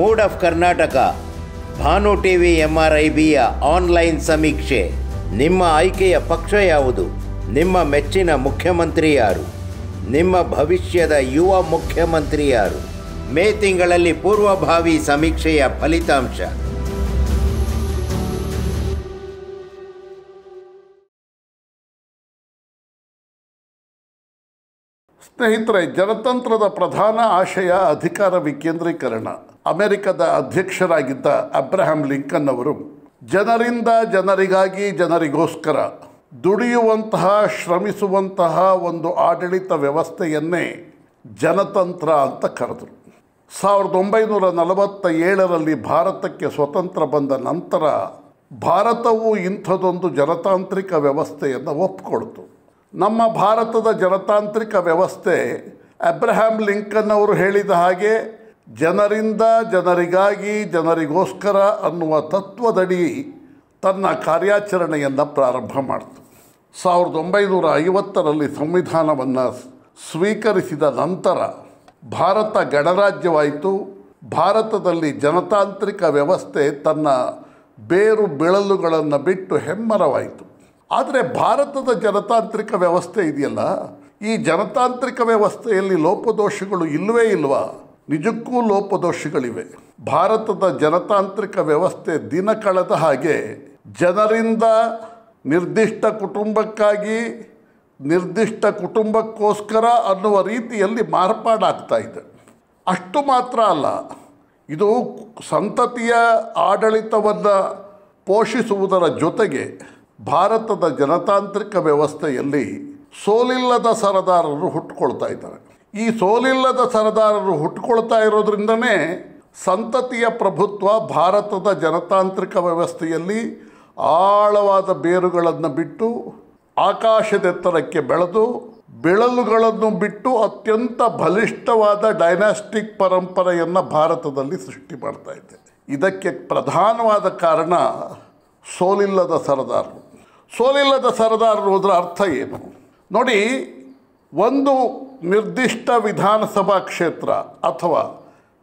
Mood of Karnataka Bhanu T V M R I ಬಿಯ online ಸಮೀಕ್ಷೆ. ನಿಮ್ಮ ಆಯ್ಕೆಯ ಪಕ್ಷ ಯಾವುದು? ನಿಮ್ಮ ಮೆಚ್ಚಿನ ಮುಖ್ಯಮಂತ್ರಿ ಯಾರು? ನಿಮ್ಮ ಭವಿಷ್ಯದ ಯುವ ಮುಖ್ಯಮಂತ್ರಿ ಯಾರು? ಮೇ ತಿಂಗಳಲ್ಲಿ ಪೂರ್ವಭಾವಿ ಸಮೀಕ್ಷೆಯ ಫಲಿತಾಂಶ. ಸ್ನೇಹಿತರೆ, ಜನತಂತ್ರದ ಪ್ರಧಾನ ಆಶಯ ಅಧಿಕಾರ ವಿಕೇಂದ್ರೀಕರಣ. ಅಮೆರಿಕದ ಅಧ್ಯಕ್ಷರಾಗಿದ್ದ ಅಬ್ರಹಾಂ ಲಿಂಕನ್ ಅವರು, ಜನರಿಂದ ಜನರಿಗಾಗಿ ಜನರಿಗೋಸ್ಕರ ದುಡಿಯುವಂತಹ, ಶ್ರಮಿಸುವಂತಹ ಒಂದು ಆಡಳಿತ ವ್ಯವಸ್ಥೆಯನ್ನೇ ಜನತಂತ್ರ ಅಂತ ಕರೆದರು. ಸಾವಿರದ ಒಂಬೈನೂರ ನಲವತ್ತ ಏಳರಲ್ಲಿ ಭಾರತಕ್ಕೆ ಸ್ವತಂತ್ರ ಬಂದ ನಂತರ ಭಾರತವು ಇಂಥದೊಂದು ಜನತಾಂತ್ರಿಕ ವ್ಯವಸ್ಥೆಯನ್ನು ಒಪ್ಪಿಕೊಡ್ತು ನಮ್ಮ ಭಾರತದ ಜನತಾಂತ್ರಿಕ ವ್ಯವಸ್ಥೆ, ಅಬ್ರಹಾಂ ಲಿಂಕನ್ ಅವರು ಹೇಳಿದ ಹಾಗೆ ಜನರಿಂದ ಜನರಿಗಾಗಿ ಜನರಿಗೋಸ್ಕರ ಅನ್ನುವ ತತ್ವದಡಿ ತನ್ನ ಕಾರ್ಯಾಚರಣೆಯನ್ನು ಪ್ರಾರಂಭ ಮಾಡಿತು. ಸಾವಿರದ ಒಂಬೈನೂರ ಐವತ್ತರಲ್ಲಿ ಸಂವಿಧಾನವನ್ನು ಸ್ವೀಕರಿಸಿದ ನಂತರ ಭಾರತ ಗಣರಾಜ್ಯವಾಯಿತು. ಭಾರತದಲ್ಲಿ ಜನತಾಂತ್ರಿಕ ವ್ಯವಸ್ಥೆ ತನ್ನ ಬೇರು ಬಿಳಲುಗಳನ್ನು ಬಿಟ್ಟು ಹೆಮ್ಮರವಾಯಿತು. ಆದರೆ ಭಾರತದ ಜನತಾಂತ್ರಿಕ ವ್ಯವಸ್ಥೆ ಇದೆಯಲ್ಲ? ಈ ಜನತಾಂತ್ರಿಕ ವ್ಯವಸ್ಥೆಯಲ್ಲಿ ಲೋಪದೋಷಗಳು ಇಲ್ಲವೇ ಇಲ್ವಾ? ನಿಜಕ್ಕೂ ಲೋಪದೋಷಗಳಿವೆ. ಭಾರತದ ಜನತಾಂತ್ರಿಕ ವ್ಯವಸ್ಥೆ ದಿನ ಕಳೆದ ಹಾಗೆ ಜನರಿಂದ ನಿರ್ದಿಷ್ಟ ಕುಟುಂಬಕ್ಕಾಗಿ, ನಿರ್ದಿಷ್ಟ ಕುಟುಂಬಕ್ಕೋಸ್ಕರ ಅನ್ನುವ ರೀತಿಯಲ್ಲಿ ಮಾರ್ಪಾಡಾಗ್ತಾ ಇದೆ. ಅಷ್ಟು ಮಾತ್ರ ಅಲ್ಲ, ಇದು ಸಂತತಿಯ ಆಡಳಿತವನ್ನು ಪೋಷಿಸುವುದರ ಜೊತೆಗೆ ಭಾರತದ ಜನತಾಂತ್ರಿಕ ವ್ಯವಸ್ಥೆಯಲ್ಲಿ ಸೋಲಿಲ್ಲದ ಸರದಾರರು ಹುಟ್ಟುಕೊಳ್ತಾ ಇದ್ದಾರೆ. ಈ ಸೋಲಿಲ್ಲದ ಸರದಾರರು ಹುಟ್ಟುಕೊಳ್ತಾ ಇರೋದ್ರಿಂದನೇ ಸಂತತಿಯ ಪ್ರಭುತ್ವ ಭಾರತದ ಜನತಾಂತ್ರಿಕ ವ್ಯವಸ್ಥೆಯಲ್ಲಿ ಆಳವಾದ ಬೇರುಗಳನ್ನು ಬಿಟ್ಟು ಆಕಾಶದೆತ್ತರಕ್ಕೆ ಬೆಳೆದು ಬೆಳಲುಗಳನ್ನು ಬಿಟ್ಟು ಅತ್ಯಂತ ಬಲಿಷ್ಠವಾದ ಡೈನಾಸ್ಟಿಕ್ ಪರಂಪರೆಯನ್ನು ಭಾರತದಲ್ಲಿ ಸೃಷ್ಟಿ ಮಾಡ್ತಾ ಇದೆ. ಇದಕ್ಕೆ ಪ್ರಧಾನವಾದ ಕಾರಣ ಸೋಲಿಲ್ಲದ ಸರದಾರರು. ಸೋಲಿಲ್ಲದ ಸರದಾರರು ಅದರ ಅರ್ಥ ಏನು? ನೋಡಿ ಒಂದು ನಿರ್ದಿಷ್ಟ ವಿಧಾನಸಭಾ ಕ್ಷೇತ್ರ ಅಥವಾ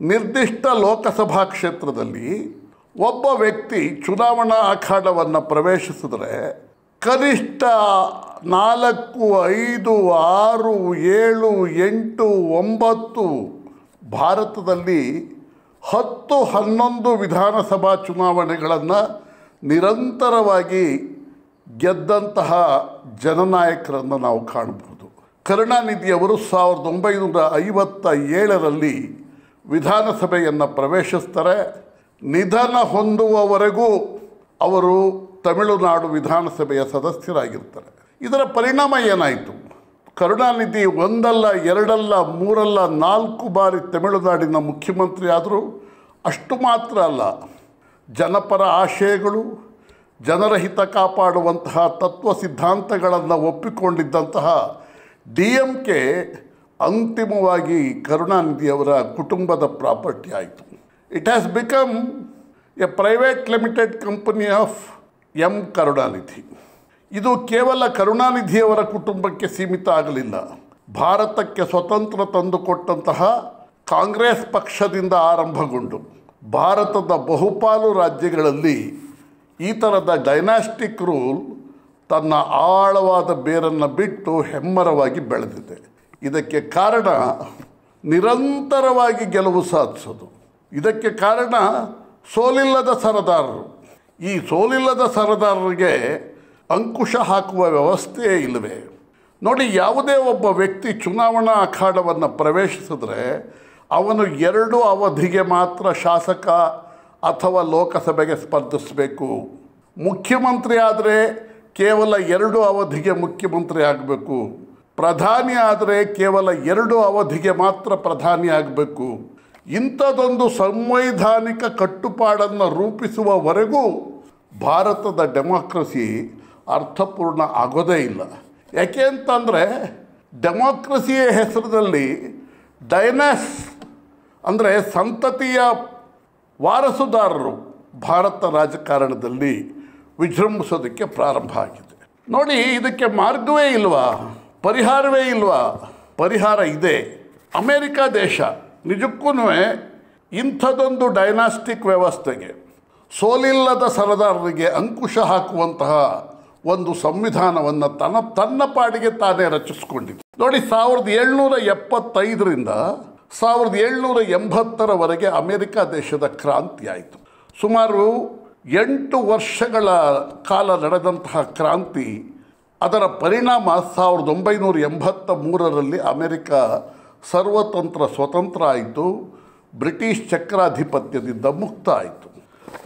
ನಿರ್ದಿಷ್ಟ ಲೋಕಸಭಾ ಕ್ಷೇತ್ರದಲ್ಲಿ ಒಬ್ಬ ವ್ಯಕ್ತಿ ಚುನಾವಣಾ ಅಖಾಡವನ್ನು ಪ್ರವೇಶಿಸಿದರೆ ಕನಿಷ್ಠ ನಾಲ್ಕು, ಐದು, ಆರು, ಏಳು, ಎಂಟು, ಒಂಬತ್ತು ಭಾರತದಲ್ಲಿ ಹತ್ತು, ಹನ್ನೊಂದು ವಿಧಾನಸಭಾ ಚುನಾವಣೆಗಳನ್ನು ನಿರಂತರವಾಗಿ ಗೆದ್ದಂತಹ ಜನನಾಯಕರನ್ನು ನಾವು ಕಾಣಬಹುದು ಕರುಣಾನಿಧಿಯವರು ಸಾವಿರದ ಒಂಬೈನೂರ ಐವತ್ತ ಏಳರಲ್ಲಿ ವಿಧಾನಸಭೆಯನ್ನು ಪ್ರವೇಶಿಸ್ತಾರೆ. ನಿಧನ ಹೊಂದುವವರೆಗೂ ಅವರು ತಮಿಳುನಾಡು ವಿಧಾನಸಭೆಯ ಸದಸ್ಯರಾಗಿರ್ತಾರೆ. ಇದರ ಪರಿಣಾಮ ಏನಾಯಿತು? ಕರುಣಾನಿಧಿ ಒಂದಲ್ಲ, ಎರಡಲ್ಲ, ಮೂರಲ್ಲ, ನಾಲ್ಕು ಬಾರಿ ತಮಿಳುನಾಡಿನ ಮುಖ್ಯಮಂತ್ರಿ ಆದರೂ ಅಷ್ಟು ಮಾತ್ರ ಅಲ್ಲ. ಜನಪರ ಆಶಯಗಳು, ಜನರ ಹಿತ ಕಾಪಾಡುವಂತಹ ತತ್ವ ಸಿದ್ಧಾಂತಗಳನ್ನು ಒಪ್ಪಿಕೊಂಡಿದ್ದಂತಹ ಡಿ ಎಂ ಕೆ ಅಂತಿಮವಾಗಿ ಕರುಣಾನಿಧಿಯವರ ಕುಟುಂಬದ ಪ್ರಾಪರ್ಟಿ ಆಯಿತು. It has become a private limited company of M Karunanidhi ಇದು ಕೇವಲ ಕರುಣಾನಿಧಿಯವರ ಕುಟುಂಬಕ್ಕೆ ಸೀಮಿತ ಆಗಲಿಲ್ಲ. ಭಾರತಕ್ಕೆ ಸ್ವತಂತ್ರ ತಂದುಕೊಟ್ಟಂತಹ ಕಾಂಗ್ರೆಸ್ ಪಕ್ಷದಿಂದ ಆರಂಭಗೊಂಡು ಭಾರತದ ಬಹುಪಾಲು ರಾಜ್ಯಗಳಲ್ಲಿ ಈ ಥರದ ಡೈನಾಸ್ಟಿಕ್ ರೂಲ್ ತನ್ನ ಆಳವಾದ ಬೇರನ್ನು ಬಿಟ್ಟು ಹೆಮ್ಮರವಾಗಿ ಬೆಳೆದಿದೆ. ಇದಕ್ಕೆ ಕಾರಣ ನಿರಂತರವಾಗಿ ಗೆಲುವು ಸಾಧಿಸೋದು. ಇದಕ್ಕೆ ಕಾರಣ ಸೋಲಿಲ್ಲದ ಸರದಾರರು. ಈ ಸೋಲಿಲ್ಲದ ಸರದಾರರಿಗೆ ಅಂಕುಶ ಹಾಕುವ ವ್ಯವಸ್ಥೆಯೇ ಇಲ್ಲವೇ? ನೋಡಿ, ಯಾವುದೇ ಒಬ್ಬ ವ್ಯಕ್ತಿ ಚುನಾವಣಾ ಅಖಾಡವನ್ನು ಪ್ರವೇಶಿಸಿದ್ರೆ ಅವನು ಎರಡು ಅವಧಿಗೆ ಮಾತ್ರ ಶಾಸಕ ಅಥವಾ ಲೋಕಸಭೆಗೆ ಸ್ಪರ್ಧಿಸಬೇಕು. ಮುಖ್ಯಮಂತ್ರಿ ಆದರೆ ಕೇವಲ ಎರಡು ಅವಧಿಗೆ ಮುಖ್ಯಮಂತ್ರಿ ಆಗಬೇಕು. ಪ್ರಧಾನಿ ಆದರೆ ಕೇವಲ ಎರಡು ಅವಧಿಗೆ ಮಾತ್ರ ಪ್ರಧಾನಿ ಆಗಬೇಕು. ಇಂಥದೊಂದು ಸಂವೈಧಾನಿಕ ಕಟ್ಟುಪಾಡನ್ನು ರೂಪಿಸುವವರೆಗೂ ಭಾರತದ ಡೆಮಾಕ್ರಸಿ ಅರ್ಥಪೂರ್ಣ ಆಗೋದೇ ಇಲ್ಲ. ಯಾಕೆ ಅಂತಂದರೆ ಡೆಮಾಕ್ರಸಿಯ ಹೆಸರಿನಲ್ಲಿ ಡೈನಾಸ್ ಅಂದರೆ ಸಂತತಿಯ ವಾರಸುದಾರರು ಭಾರತ ರಾಜಕಾರಣದಲ್ಲಿ. ವಿಜೃಂಭಿಸೋದಕ್ಕೆ ಪ್ರಾರಂಭ ಆಗಿದೆ. ನೋಡಿ, ಇದಕ್ಕೆ ಮಾರ್ಗವೇ ಇಲ್ವಾ? ಪರಿಹಾರವೇ ಇಲ್ವಾ? ಪರಿಹಾರ ಇದೆ. ಅಮೇರಿಕಾ ದೇಶ ನಿಜಕ್ಕೂ ಇಂಥದೊಂದು ಡೈನಾಸ್ಟಿಕ್ ವ್ಯವಸ್ಥೆಗೆ, ಸೋಲಿಲ್ಲದ ಸರದಾರರಿಗೆ ಅಂಕುಶ ಹಾಕುವಂತಹ ಒಂದು ಸಂವಿಧಾನವನ್ನು ತನ್ನ ತನ್ನ ಪಾಡಿಗೆ ತಾನೇ ರಚಿಸಿಕೊಂಡಿದೆ. ನೋಡಿ, ಸಾವಿರದ ಏಳ್ನೂರ ಎಪ್ಪತ್ತೈದರಿಂದ ಸಾವಿರದ ಏಳ್ನೂರ ಎಂಬತ್ತರವರೆಗೆ ಅಮೆರಿಕ ದೇಶದ ಕ್ರಾಂತಿ ಆಯಿತು ಸುಮಾರು ಎಂಟು ವರ್ಷಗಳ ಕಾಲ ನಡೆದಂತಹ ಕ್ರಾಂತಿ, ಅದರ ಪರಿಣಾಮ ಸಾವಿರದ ಒಂಬೈನೂರ ಎಂಬತ್ತ ಮೂರರಲ್ಲಿ ಅಮೆರಿಕ ಸರ್ವತಂತ್ರ ಸ್ವತಂತ್ರ ಆಯಿತು, ಬ್ರಿಟಿಷ್ ಚಕ್ರಾಧಿಪತ್ಯದಿಂದ ಮುಕ್ತ ಆಯಿತು.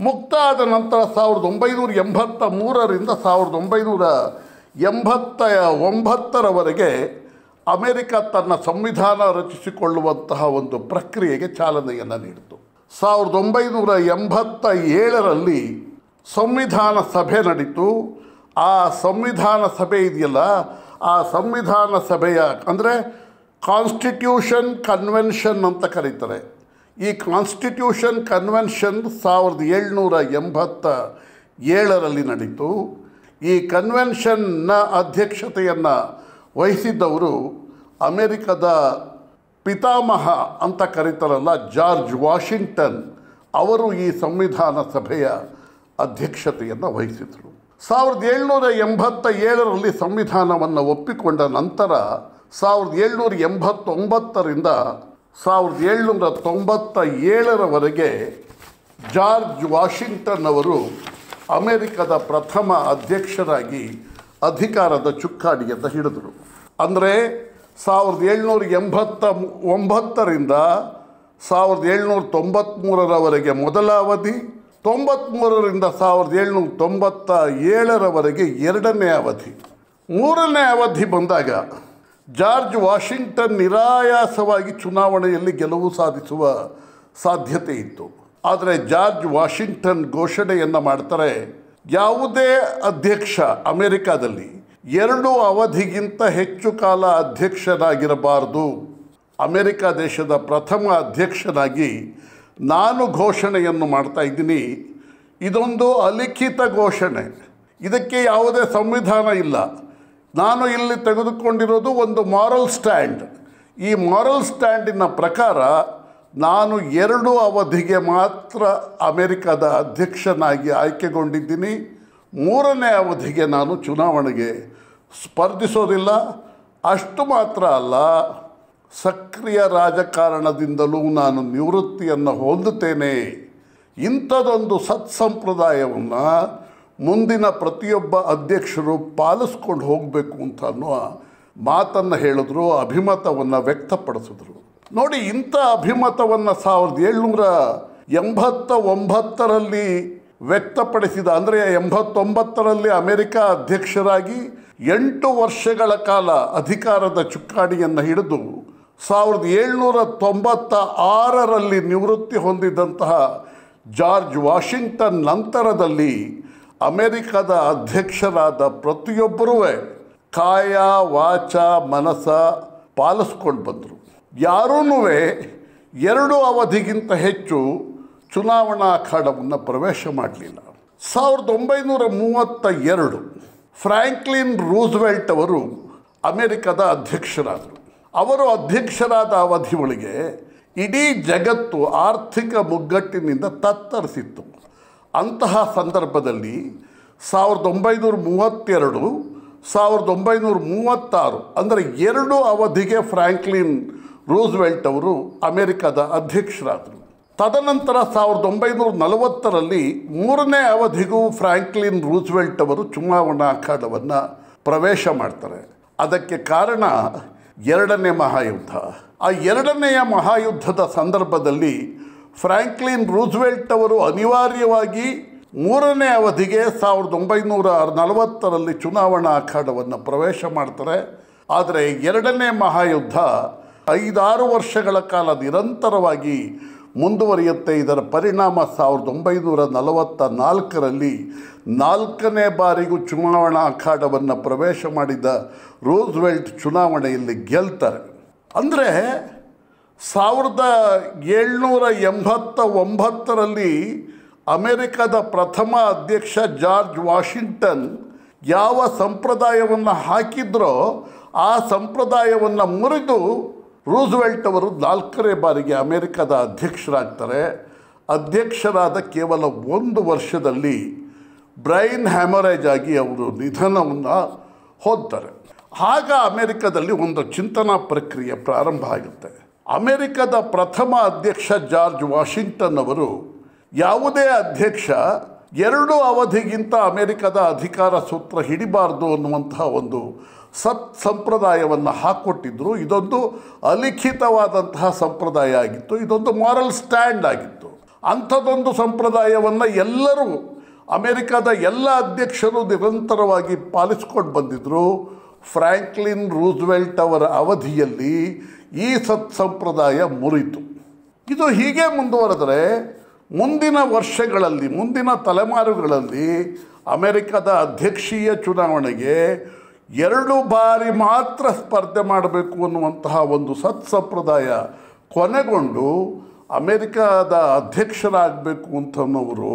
ಮುಕ್ತ ಆದ ನಂತರ ಸಾವಿರದ ಒಂಬೈನೂರ ಎಂಬತ್ತ ಮೂರರಿಂದ ಸಾವಿರದ ಒಂಬೈನೂರ ಎಂಬತ್ತ ಒಂಬತ್ತರವರೆಗೆ ಅಮೆರಿಕ ತನ್ನ ಸಂವಿಧಾನ ರಚಿಸಿಕೊಳ್ಳುವಂತಹ ಒಂದು ಪ್ರಕ್ರಿಯೆಗೆ ಚಾಲನೆಯನ್ನು ನೀಡಿತು. ಸಾವಿರದ ಒಂಬೈನೂರ ಎಂಬತ್ತ ಏಳರಲ್ಲಿ ಸಂವಿಧಾನ ಸಭೆ ನಡೀತು. ಆ ಸಂವಿಧಾನ ಸಭೆ ಇದೆಯಲ್ಲ? ಆ ಸಂವಿಧಾನ ಸಭೆಯ ಅಂದರೆ ಕಾನ್ಸ್ಟಿಟ್ಯೂಷನ್ ಕನ್ವೆನ್ಷನ್ ಅಂತ ಕರೀತಾರೆ. ಈ ಕಾನ್ಸ್ಟಿಟ್ಯೂಷನ್ ಕನ್ವೆನ್ಷನ್ ಸಾವಿರದ ಏಳ್ನೂರ ಎಂಬತ್ತ ಏಳರಲ್ಲಿ ನಡೀತು. ಈ ಕನ್ವೆನ್ಷನ್ನ ಅಧ್ಯಕ್ಷತೆಯನ್ನು ವಹಿಸಿದ್ದವರು ಅಮೆರಿಕದ ಪಿತಾಮಹ ಅಂತ ಕರೀತಾರಲ್ಲ ಜಾರ್ಜ್ ವಾಷಿಂಗ್ಟನ್, ಅವರು ಈ ಸಂವಿಧಾನ ಸಭೆಯ ಅಧ್ಯಕ್ಷತೆಯನ್ನು ವಹಿಸಿದರು. ಸಾವಿರದ ಏಳ್ನೂರ ಎಂಬತ್ತ ಏಳರಲ್ಲಿ ಸಂವಿಧಾನವನ್ನು ಒಪ್ಪಿಕೊಂಡ ನಂತರ ಸಾವಿರದ ಏಳ್ನೂರ ಎಂಬತ್ತೊಂಬತ್ತರಿಂದ ಸಾವಿರದ ಏಳ್ನೂರ ತೊಂಬತ್ತ ಏಳರವರೆಗೆ ಜಾರ್ಜ್ ವಾಷಿಂಗ್ಟನ್ ಅವರು ಅಮೆರಿಕದ ಪ್ರಥಮ ಅಧ್ಯಕ್ಷರಾಗಿ ಅಧಿಕಾರದ ಚುಕ್ಕಾಣಿಯನ್ನು ಹಿಡಿದರು. ಅಂದರೆ ಸಾವಿರದ ಏಳ್ನೂರ ಎಂಬತ್ತ ಒಂಬತ್ತರಿಂದ ಸಾವಿರದ ಏಳ್ನೂರ ತೊಂಬತ್ತ್ಮೂರರವರೆಗೆ ಮೊದಲ ಅವಧಿ ತೊಂಬತ್ತ್ಮೂರರಿಂದ ಸಾವಿರದ ಏಳ್ನೂರ ತೊಂಬತ್ತ ಏಳರವರೆಗೆ ಎರಡನೇ ಅವಧಿ. ಮೂರನೇ ಅವಧಿ ಬಂದಾಗ ಜಾರ್ಜ್ ವಾಷಿಂಗ್ಟನ್ ನಿರಾಯಾಸವಾಗಿ ಚುನಾವಣೆಯಲ್ಲಿ ಗೆಲುವು ಸಾಧಿಸುವ ಸಾಧ್ಯತೆ ಇತ್ತು. ಆದರೆ ಜಾರ್ಜ್ ವಾಷಿಂಗ್ಟನ್ ಘೋಷಣೆಯನ್ನು ಮಾಡ್ತಾರೆ, ಯಾವುದೇ ಅಧ್ಯಕ್ಷ ಅಮೆರಿಕಾದಲ್ಲಿ ಎರಡು ಅವಧಿಗಿಂತ ಹೆಚ್ಚು ಕಾಲ ಅಧ್ಯಕ್ಷನಾಗಿರಬಾರದು. ಅಮೆರಿಕ ದೇಶದ ಪ್ರಥಮ ಅಧ್ಯಕ್ಷನಾಗಿ ನಾನು ಘೋಷಣೆಯನ್ನು ಮಾಡ್ತಾ ಇದ್ದೀನಿ. ಇದೊಂದು ಅಲಿಖಿತ ಘೋಷಣೆ. ಇದಕ್ಕೆ ಯಾವುದೇ ಸಂವಿಧಾನ ಇಲ್ಲ. ನಾನು ಇಲ್ಲಿ ತೆಗೆದುಕೊಂಡಿರೋದು ಒಂದು ಮಾರಲ್ ಸ್ಟ್ಯಾಂಡ್ ಈ ಮಾರಲ್ ಸ್ಟ್ಯಾಂಡಿನ ಪ್ರಕಾರ ನಾನು ಎರಡು ಅವಧಿಗೆ ಮಾತ್ರ ಅಮೆರಿಕದ ಅಧ್ಯಕ್ಷನಾಗಿ ಆಯ್ಕೆಗೊಂಡಿದ್ದೀನಿ. ಮೂರನೇ ಅವಧಿಗೆ ನಾನು ಚುನಾವಣೆಗೆ ಸ್ಪರ್ಧಿಸೋದಿಲ್ಲ. ಅಷ್ಟು ಮಾತ್ರ ಅಲ್ಲ, ಸಕ್ರಿಯ ರಾಜಕಾರಣದಿಂದಲೂ ನಾನು ನಿವೃತ್ತಿಯನ್ನು ಹೊಂದುತ್ತೇನೆ. ಇಂಥದೊಂದು ಸತ್ಸಂಪ್ರದಾಯವನ್ನು ಮುಂದಿನ ಪ್ರತಿಯೊಬ್ಬ ಅಧ್ಯಕ್ಷರು ಪಾಲಿಸ್ಕೊಂಡು ಹೋಗಬೇಕು ಅಂತ ಅನ್ನುವ ಮಾತನ್ನು ಹೇಳಿದ್ರು, ಅಭಿಮತವನ್ನು ವ್ಯಕ್ತಪಡಿಸಿದ್ರು. ನೋಡಿ, ಇಂಥ ಅಭಿಮತವನ್ನು ಸಾವಿರದ ಏಳ್ನೂರ ಎಂಬತ್ತ ಒಂಬತ್ತರಲ್ಲಿ ವ್ಯಕ್ತಪಡಿಸಿದ, ಅಂದರೆ ಎಂಬತ್ತೊಂಬತ್ತರಲ್ಲಿ ಅಮೆರಿಕ ಅಧ್ಯಕ್ಷರಾಗಿ ಎಂಟು ವರ್ಷಗಳ ಕಾಲ ಅಧಿಕಾರದ ಚುಕ್ಕಾಣಿಯನ್ನು ಹಿಡಿದು ಸಾವಿರದ ಏಳ್ನೂರ ತೊಂಬತ್ತ ಆರರಲ್ಲಿ ನಿವೃತ್ತಿ ಹೊಂದಿದಂತಹ ಜಾರ್ಜ್ ವಾಷಿಂಗ್ಟನ್ ನಂತರದಲ್ಲಿ ಅಮೆರಿಕದ ಅಧ್ಯಕ್ಷರಾದ ಪ್ರತಿಯೊಬ್ಬರೂ ಕಾಯ, ವಾಚ, ಮನಸ ಪಾಲಿಸ್ಕೊಂಡು ಬಂದರು. ಯಾರೂ ಎರಡು ಅವಧಿಗಿಂತ ಹೆಚ್ಚು ಚುನಾವಣಾ ಅಖಾಡವನ್ನು ಪ್ರವೇಶ ಮಾಡಲಿಲ್ಲ. ಸಾವಿರದ ಒಂಬೈನೂರ ಮೂವತ್ತ ಎರಡು ಫ್ರ್ಯಾಂಕ್ಲಿನ್ ರೂಸ್ವೆಲ್ಟ್ ಅವರು ಅಮೆರಿಕದ ಅಧ್ಯಕ್ಷರಾದರು. ಅವರು ಅಧ್ಯಕ್ಷರಾದ ಅವಧಿ ಒಳಗೆ ಇಡೀ ಜಗತ್ತು ಆರ್ಥಿಕ ಮುಗ್ಗಟ್ಟಿನಿಂದ ತತ್ತರಿಸಿತ್ತು. ಅಂತಹ ಸಂದರ್ಭದಲ್ಲಿ ಸಾವಿರದ ಒಂಬೈನೂರ ಮೂವತ್ತೆರಡು, ಸಾವಿರದ ಒಂಬೈನೂರ ಮೂವತ್ತಾರು ಅಂದರೆ ಎರಡು ಅವಧಿಗೆ ಫ್ರ್ಯಾಂಕ್ಲಿನ್ ರೂಸ್ವೆಲ್ಟ್ ಅವರು ಅಮೆರಿಕದ ಅಧ್ಯಕ್ಷರಾದರು. ತದನಂತರ ಸಾವಿರದ ಒಂಬೈನೂರ ನಲವತ್ತರಲ್ಲಿ ಮೂರನೇ ಅವಧಿಗೂ ಫ್ರಾಂಕ್ಲಿನ್ ರೂಸ್ವೆಲ್ಟ್ ಅವರು ಚುನಾವಣಾ ಅಖಾಡವನ್ನು ಪ್ರವೇಶ ಮಾಡ್ತಾರೆ. ಅದಕ್ಕೆ ಕಾರಣ ಎರಡನೇ ಮಹಾಯುದ್ಧ. ಆ ಎರಡನೆಯ ಮಹಾಯುದ್ಧದ ಸಂದರ್ಭದಲ್ಲಿ ಫ್ರಾಂಕ್ಲಿನ್ ರೂಸ್ವೆಲ್ಟ್ ಅವರು ಅನಿವಾರ್ಯವಾಗಿ ಮೂರನೇ ಅವಧಿಗೆ ಸಾವಿರದ ಒಂಬೈನೂರ ನಲವತ್ತರಲ್ಲಿ ಚುನಾವಣಾ ಅಖಾಡವನ್ನು ಪ್ರವೇಶ ಮಾಡ್ತಾರೆ. ಆದರೆ ಎರಡನೇ ಮಹಾಯುದ್ಧ ಐದಾರು ವರ್ಷಗಳ ಕಾಲ ನಿರಂತರವಾಗಿ ಮುಂದುವರಿಯುತ್ತೆ. ಇದರ ಪರಿಣಾಮ ಸಾವಿರದ ಒಂಬೈನೂರ ನಲವತ್ತ ನಾಲ್ಕರಲ್ಲಿ ನಾಲ್ಕನೇ ಬಾರಿಗೂ ಚುನಾವಣಾ ಅಖಾಡವನ್ನು ಪ್ರವೇಶ ಮಾಡಿದ ರೋಸ್ವೆಲ್ಟ್ ಚುನಾವಣೆಯಲ್ಲಿ ಗೆಲ್ತಾರೆ. ಅಂದರೆ ಸಾವಿರದ ಏಳ್ನೂರ ಎಂಬತ್ತ ಒಂಬತ್ತರಲ್ಲಿ ಅಮೆರಿಕದ ಪ್ರಥಮ ಅಧ್ಯಕ್ಷ ಜಾರ್ಜ್ ವಾಷಿಂಗ್ಟನ್ ಯಾವ ಸಂಪ್ರದಾಯವನ್ನು ಹಾಕಿದ್ರೋ ಆ ಸಂಪ್ರದಾಯವನ್ನು ಮುರಿದು ರೂಸ್ವೆಲ್ಟ್ ಅವರು ನಾಲ್ಕನೇ ಬಾರಿಗೆ ಅಮೆರಿಕದ ಅಧ್ಯಕ್ಷರಾಗ್ತಾರೆ. ಅಧ್ಯಕ್ಷರಾದ ಕೇವಲ ಒಂದು ವರ್ಷದಲ್ಲಿ ಬ್ರೈನ್ ಹ್ಯಾಮರೇಜ್ ಆಗಿ ಅವರು ನಿಧನವನ್ನು ಹೋದ್ತಾರೆ. ಆಗ ಅಮೆರಿಕದಲ್ಲಿ ಒಂದು ಚಿಂತನಾ ಪ್ರಕ್ರಿಯೆ ಪ್ರಾರಂಭ ಆಗುತ್ತೆ. ಅಮೆರಿಕದ ಪ್ರಥಮ ಅಧ್ಯಕ್ಷ ಜಾರ್ಜ್ ವಾಷಿಂಗ್ಟನ್ ಅವರು ಯಾವುದೇ ಅಧ್ಯಕ್ಷ ಎರಡು ಅವಧಿಗಿಂತ ಅಮೆರಿಕದ ಅಧಿಕಾರ ಸೂತ್ರ ಹಿಡಿಬಾರ್ದು ಅನ್ನುವಂತಹ ಒಂದು ಸತ್ ಸಂಪ್ರದಾಯವನ್ನು ಹಾಕ್ಕೊಟ್ಟಿದ್ದರು ಇದೊಂದು ಅಲಿಖಿತವಾದಂತಹ ಸಂಪ್ರದಾಯ ಆಗಿತ್ತು. ಇದೊಂದು ಮಾರಲ್ ಸ್ಟ್ಯಾಂಡ್ ಆಗಿತ್ತು. ಅಂಥದ್ದೊಂದು ಸಂಪ್ರದಾಯವನ್ನು ಎಲ್ಲರೂ ಅಮೆರಿಕದ ಎಲ್ಲ ಅಧ್ಯಕ್ಷರು ನಿರಂತರವಾಗಿ ಪಾಲಿಸ್ಕೊಂಡು ಬಂದಿದ್ದರು ಫ್ರ್ಯಾಂಕ್ಲಿನ್ ರೂಸ್ವೆಲ್ಟ್ ಅವರ ಅವಧಿಯಲ್ಲಿ ಈ ಸತ್ ಸಂಪ್ರದಾಯ ಮುರಿತು. ಇದು ಹೀಗೆ ಮುಂದುವರೆದರೆ ಮುಂದಿನ ವರ್ಷಗಳಲ್ಲಿ, ಮುಂದಿನ ತಲೆಮಾರುಗಳಲ್ಲಿ ಅಮೆರಿಕದ ಅಧ್ಯಕ್ಷೀಯ ಚುನಾವಣೆಗೆ ಎರಡು ಬಾರಿ ಮಾತ್ರ ಸ್ಪರ್ಧೆ ಮಾಡಬೇಕು ಅನ್ನುವಂತಹ ಒಂದು ಸತ್ ಸಂಪ್ರದಾಯ ಕೊನೆಗೊಂಡು ಅಮೇರಿಕಾದ ಅಧ್ಯಕ್ಷರಾಗಬೇಕು ಅಂತನ್ನೋರು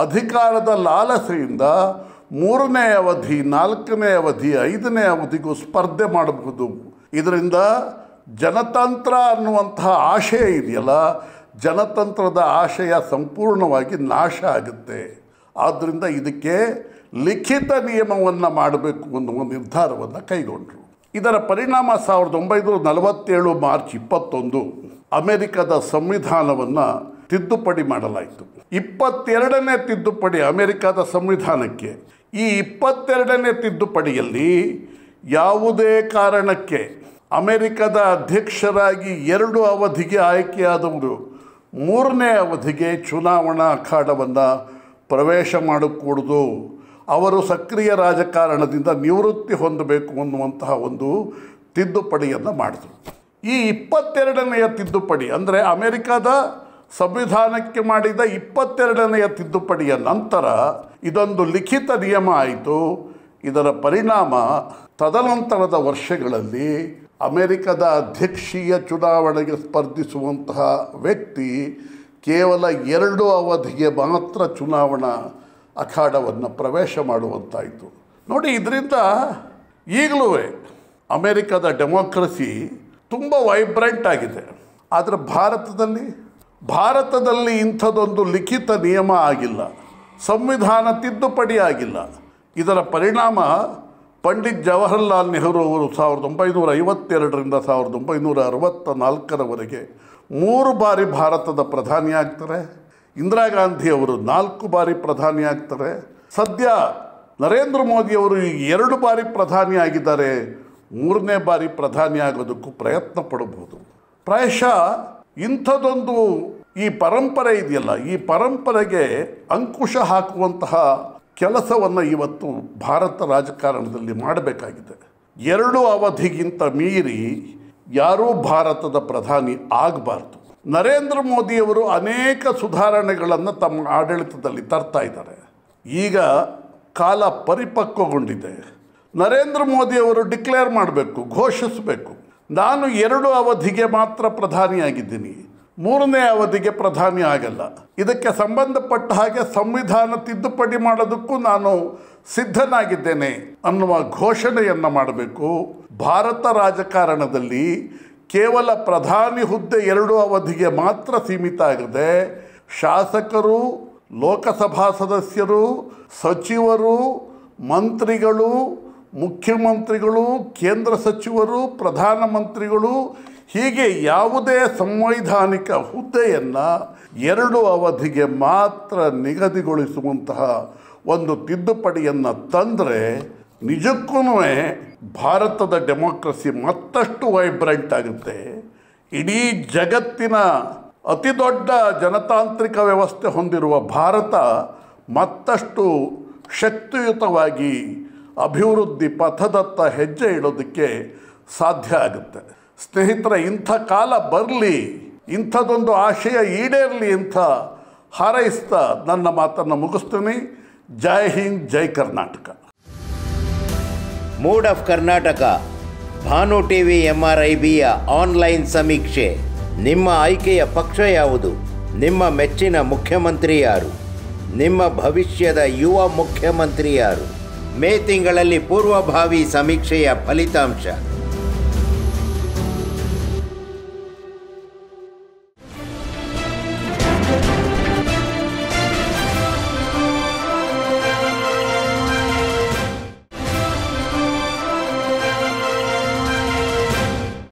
ಅಧಿಕಾರದ ಲಾಲಸೆಯಿಂದ ಮೂರನೇ ಅವಧಿ, ನಾಲ್ಕನೇ ಅವಧಿ, ಐದನೇ ಅವಧಿಗೂ ಸ್ಪರ್ಧೆ ಮಾಡಬಹುದು. ಇದರಿಂದ ಜನತಂತ್ರ ಅನ್ನುವಂತಹ ಆಶಯ ಇದೆಯಲ್ಲ, ಜನತಂತ್ರದ ಆಶಯ ಸಂಪೂರ್ಣವಾಗಿ ನಾಶ ಆಗುತ್ತೆ. ಆದ್ದರಿಂದ ಇದಕ್ಕೆ ಲಿಖಿತ ನಿಯಮವನ್ನು ಮಾಡಬೇಕು ಅನ್ನುವ ನಿರ್ಧಾರವನ್ನು ಕೈಗೊಂಡರು. ಇದರ ಪರಿಣಾಮ ಸಾವಿರದ ಒಂಬೈನೂರ ನಲವತ್ತೇಳು ಮಾರ್ಚ್ ಇಪ್ಪತ್ತೊಂದು ಅಮೆರಿಕದ ಸಂವಿಧಾನವನ್ನು ತಿದ್ದುಪಡಿ ಮಾಡಲಾಯಿತು. ಇಪ್ಪತ್ತೆರಡನೇ ತಿದ್ದುಪಡಿ ಅಮೆರಿಕದ ಸಂವಿಧಾನಕ್ಕೆ. ಈ ಇಪ್ಪತ್ತೆರಡನೇ ತಿದ್ದುಪಡಿಯಲ್ಲಿ ಯಾವುದೇ ಕಾರಣಕ್ಕೆ ಅಮೆರಿಕದ ಅಧ್ಯಕ್ಷರಾಗಿ ಎರಡು ಅವಧಿಗೆ ಆಯ್ಕೆಯಾದವರು ಮೂರನೇ ಅವಧಿಗೆ ಚುನಾವಣಾ ಅಖಾಡವನ್ನು ಪ್ರವೇಶ ಮಾಡಕೂಡದು ಅವರು ಸಕ್ರಿಯ ರಾಜಕಾರಣದಿಂದ ನಿವೃತ್ತಿ ಹೊಂದಬೇಕು ಅನ್ನುವಂತಹ ಒಂದು ತಿದ್ದುಪಡಿಯನ್ನು ಮಾಡಿದರು. ಈ ಇಪ್ಪತ್ತೆರಡನೆಯ ತಿದ್ದುಪಡಿ ಅಂದರೆ ಅಮೆರಿಕದ ಸಂವಿಧಾನಕ್ಕೆ ಮಾಡಿದ ಇಪ್ಪತ್ತೆರಡನೆಯ ತಿದ್ದುಪಡಿಯ ನಂತರ ಇದೊಂದು ಲಿಖಿತ ನಿಯಮ ಆಯಿತು. ಇದರ ಪರಿಣಾಮ ತದನಂತರದ ವರ್ಷಗಳಲ್ಲಿ ಅಮೆರಿಕದ ಅಧ್ಯಕ್ಷೀಯ ಚುನಾವಣೆಗೆ ಸ್ಪರ್ಧಿಸುವಂತಹ ವ್ಯಕ್ತಿ ಕೇವಲ ಎರಡು ಅವಧಿಗೆ ಮಾತ್ರ ಚುನಾವಣಾ ಅಖಾಡವನ್ನು ಪ್ರವೇಶ ಮಾಡುವಂತಾಯಿತು. ನೋಡಿ, ಇದರಿಂದ ಈಗಲೂ ಅಮೇರಿಕಾದ ಡೆಮೋಕ್ರಸಿ ತುಂಬ ವೈಬ್ರೆಂಟ್ ಆಗಿದೆ. ಆದರೆ ಭಾರತದಲ್ಲಿ ಭಾರತದಲ್ಲಿ ಇಂಥದ್ದೊಂದು ಲಿಖಿತ ನಿಯಮ ಆಗಿಲ್ಲ. ಸಂವಿಧಾನ ತಿದ್ದುಪಡಿ ಆಗಿಲ್ಲ. ಇದರ ಪರಿಣಾಮ ಪಂಡಿತ್ ಜವಾಹರ್ಲಾಲ್ ನೆಹರು ಅವರು ಸಾವಿರದ ಒಂಬೈನೂರ ಐವತ್ತೆರಡರಿಂದ ಸಾವಿರದ ಒಂಬೈನೂರ ಅರವತ್ತ ನಾಲ್ಕರವರೆಗೆ ಮೂರು ಬಾರಿ ಭಾರತದ ಪ್ರಧಾನಿ ಆಗ್ತಾರೆ ಇಂದಿರಾ ಗಾಂಧಿ ಅವರು ನಾಲ್ಕು ಬಾರಿ ಪ್ರಧಾನಿ ಆಗ್ತಾರೆ. ಸದ್ಯ ನರೇಂದ್ರ ಮೋದಿಯವರು ಅವರು ಎರಡು ಬಾರಿ ಪ್ರಧಾನಿ ಆಗಿದ್ದಾರೆ. ಮೂರನೇ ಬಾರಿ ಪ್ರಧಾನಿ ಆಗೋದಕ್ಕೂ ಪ್ರಯತ್ನ ಪಡಬಹುದು. ಪ್ರಾಯಶಃ ಇಂಥದ್ದೊಂದು ಈ ಪರಂಪರೆ ಇದೆಯಲ್ಲ, ಈ ಪರಂಪರೆಗೆ ಅಂಕುಶ ಹಾಕುವಂತಹ ಕೆಲಸವನ್ನು ಇವತ್ತು ಭಾರತ ರಾಜಕಾರಣದಲ್ಲಿ ಮಾಡಬೇಕಾಗಿದೆ. ಎರಡು ಅವಧಿಗಿಂತ ಮೀರಿ ಯಾರೂ ಭಾರತದ ಪ್ರಧಾನಿ ಆಗಬಾರ್ದು. ನರೇಂದ್ರ ಮೋದಿಯವರು ಅನೇಕ ಸುಧಾರಣೆಗಳನ್ನು ತಮ್ಮ ಆಡಳಿತದಲ್ಲಿ ತರ್ತಾ ಇದ್ದಾರೆ. ಈಗ ಕಾಲ ಪರಿಪಕ್ವಗೊಂಡಿದೆ. ನರೇಂದ್ರ ಮೋದಿಯವರು ಡಿಕ್ಲೇರ್ ಮಾಡಬೇಕು, ಘೋಷಿಸಬೇಕು. ನಾನು ಎರಡು ಅವಧಿಗೆ ಮಾತ್ರ ಪ್ರಧಾನಿಯಾಗಿದ್ದೀನಿ. ಮೂರನೇ ಅವಧಿಗೆ ಪ್ರಧಾನಿ ಆಗಲ್ಲ. ಇದಕ್ಕೆ ಸಂಬಂಧಪಟ್ಟ ಹಾಗೆ ಸಂವಿಧಾನ ತಿದ್ದುಪಡಿ ಮಾಡೋದಕ್ಕೂ ನಾನು ಸಿದ್ಧನಾಗಿದ್ದೇನೆ ಅನ್ನುವ ಘೋಷಣೆಯನ್ನು ಮಾಡಬೇಕು. ಭಾರತ ರಾಜಕಾರಣದಲ್ಲಿ ಕೇವಲ ಪ್ರಧಾನಿ ಹುದ್ದೆ ಎರಡು ಅವಧಿಗೆ ಮಾತ್ರ ಸೀಮಿತ ಆಗದೆ ಶಾಸಕರು, ಲೋಕಸಭಾ ಸದಸ್ಯರು, ಸಚಿವರು, ಮಂತ್ರಿಗಳು, ಮುಖ್ಯಮಂತ್ರಿಗಳು, ಕೇಂದ್ರ ಸಚಿವರು ಪ್ರಧಾನಮಂತ್ರಿಗಳು ಹೀಗೆ ಯಾವುದೇ ಸಂವೈಧಾನಿಕ ಹುದ್ದೆಯನ್ನು ಎರಡು ಅವಧಿಗೆ ಮಾತ್ರ ನಿಗದಿಗೊಳಿಸುವಂತಹ ಒಂದು ತಿದ್ದುಪಡಿಯನ್ನು ತಂದರೆ ನಿಜಕ್ಕೂ ಭಾರತದ ಡೆಮೋಕ್ರಸಿ ಮತ್ತಷ್ಟು ವೈಬ್ರೆಂಟ್ ಆಗುತ್ತೆ. ಇಡೀ ಜಗತ್ತಿನ ಅತಿ ದೊಡ್ಡ ಜನತಾಂತ್ರಿಕ ವ್ಯವಸ್ಥೆ ಹೊಂದಿರುವ ಭಾರತ ಮತ್ತಷ್ಟು ಶಕ್ತಿಯುತವಾಗಿ ಅಭಿವೃದ್ಧಿ ಪಥದತ್ತ ಹೆಜ್ಜೆ ಇಡೋದಕ್ಕೆ ಸಾಧ್ಯ ಆಗುತ್ತೆ. ಸ್ನೇಹಿತರ, ಇಂಥ ಕಾಲ ಬರಲಿ, ಇಂಥದೊಂದು ಆಶಯ ಈಡೇರಲಿ ಅಂತ ಹಾರೈಸ್ತಾ ನನ್ನ ಮಾತನ್ನು ಮುಗಿಸ್ತೀನಿ. ಜೈ ಹಿಂದ್, ಜೈ Karnataka. Mood of Karnataka Bhanu T V M R I ಬಿಯ online ಸಮೀಕ್ಷೆ. ನಿಮ್ಮ ಆಯ್ಕೆಯ ಪಕ್ಷ ಯಾವುದು? ನಿಮ್ಮ ಮೆಚ್ಚಿನ ಮುಖ್ಯಮಂತ್ರಿ ಯಾರು? ನಿಮ್ಮ ಭವಿಷ್ಯದ ಯುವ ಮುಖ್ಯಮಂತ್ರಿ ಯಾರು? ಮೇ ತಿಂಗಳಲ್ಲಿ ಪೂರ್ವಭಾವಿ ಸಮೀಕ್ಷೆಯ ಫಲಿತಾಂಶ.